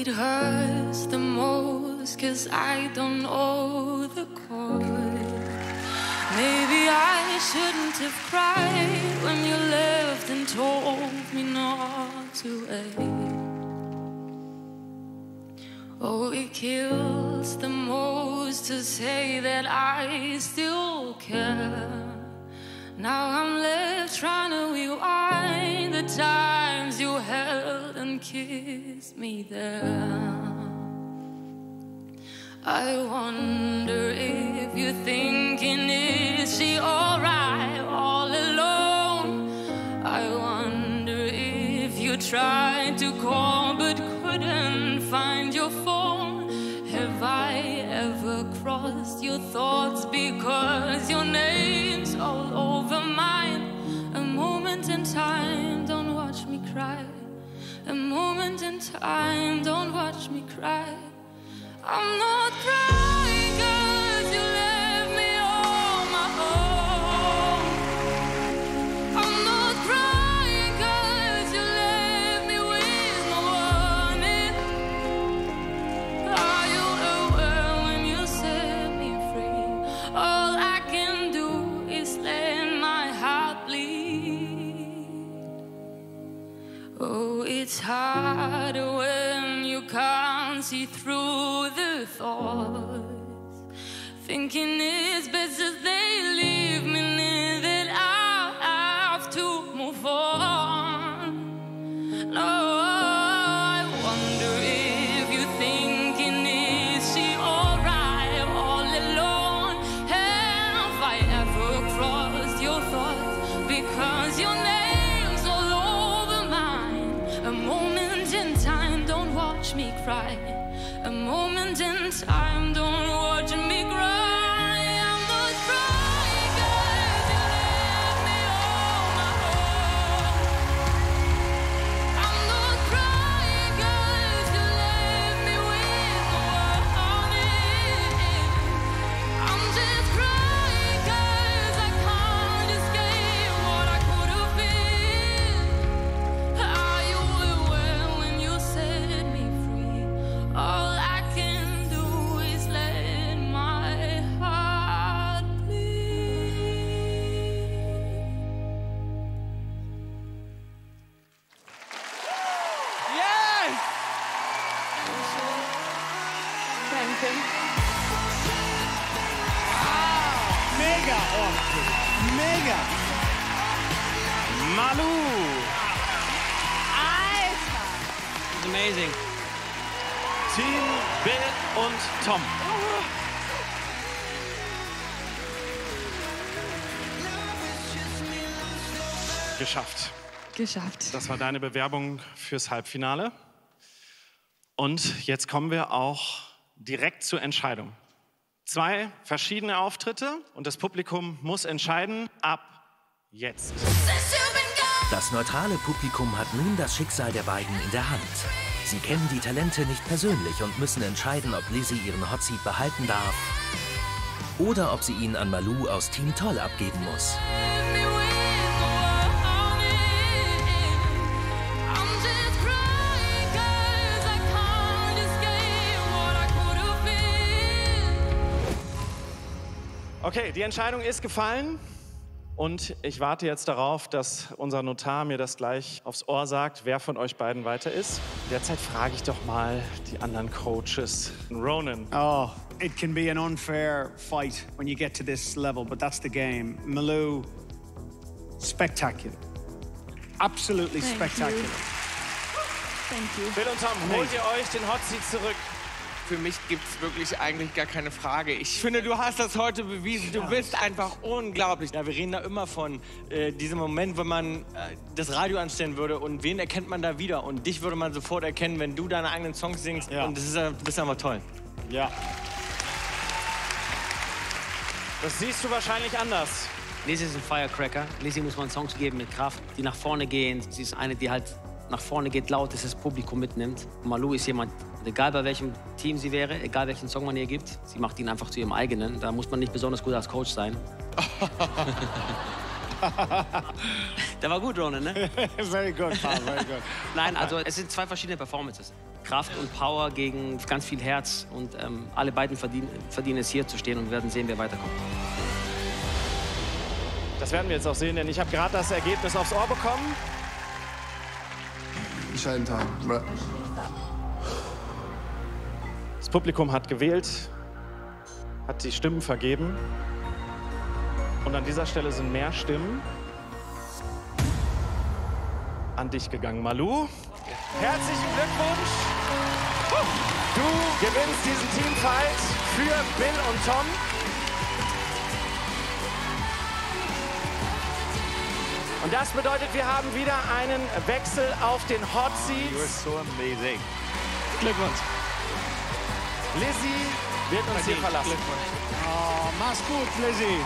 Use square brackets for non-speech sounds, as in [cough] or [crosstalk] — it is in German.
it hurts the most cause I don't know the chord. Maybe I shouldn't have cried when you left and told me not to wait. Oh, it kills the most to say that I still care. Now I'm left trying to rewind the times you held and kissed me there. I wonder if you're thinking, is she alright all alone? I wonder if you tried to call but couldn't find your phone. Have I ever crossed your thoughts because your name's time, don't watch me cry. I'm not crying Oh, it's harder when you can't see through the thoughts. Thinking it's best that they moment in Mega. Malu! Alter! It's amazing. Team Bill und Tom. Geschafft. Geschafft. Das war deine Bewerbung fürs Halbfinale. Und jetzt kommen wir auch direkt zur Entscheidung. Zwei verschiedene Auftritte und das Publikum muss entscheiden ab jetzt. Das neutrale Publikum hat nun das Schicksal der beiden in der Hand. Sie kennen die Talente nicht persönlich und müssen entscheiden, ob Lizzie ihren Hotseat behalten darf oder ob sie ihn an Malou aus Team Toll abgeben muss. Okay, die Entscheidung ist gefallen und ich warte jetzt darauf, dass unser Notar mir das gleich aufs Ohr sagt, wer von euch beiden weiter ist. Derzeit frage ich doch mal die anderen Coaches. Ronan, Oh, it can be an unfair fight when you get to this level, but that's the game. Malou, spectacular. Absolutely Thank spectacular. you. Thank you. Bill und Tom, holt ihr euch den Hotseat zurück? Für mich gibt es wirklich eigentlich gar keine Frage. Ich finde, du hast das heute bewiesen. Du bist einfach unglaublich. Ja, wir reden da immer von äh, diesem Moment, wenn man äh, das Radio anstellen würde und wen erkennt man da wieder? Und dich würde man sofort erkennen, wenn du deine eigenen Songs singst. Ja. Und das ist, das ist einfach toll. Ja. Das siehst du wahrscheinlich anders. Lizzie ist ein Firecracker. Lizzie muss man Songs geben mit Kraft, die nach vorne gehen. Sie ist eine, die halt nach vorne geht, laut ist, das Publikum mitnimmt. Malou ist jemand, egal bei welchem Team sie wäre, egal welchen Song man ihr gibt, sie macht ihn einfach zu ihrem eigenen. Da muss man nicht besonders gut als Coach sein. [laughs] Der war gut, Ronan, ne? [laughs] very good, pal, very good. Nein, also es sind zwei verschiedene Performances. Kraft und Power gegen ganz viel Herz. Und ähm, alle beiden verdienen, verdienen es hier zu stehen und wir werden sehen, wer weiterkommt. Das werden wir jetzt auch sehen, denn ich habe gerade das Ergebnis aufs Ohr bekommen. Entscheidenden Tag. Bra- Das Publikum hat gewählt, hat die Stimmen vergeben. Und an dieser Stelle sind mehr Stimmen an dich gegangen, Malu. Herzlichen Glückwunsch. Du gewinnst diesen Teamfight für Bill und Tom. Und das bedeutet, wir haben wieder einen Wechsel auf den Hot Seats. so amazing. Glückwunsch. Lizzie wird uns hier verlassen. Oh, mach's gut, Lizzie.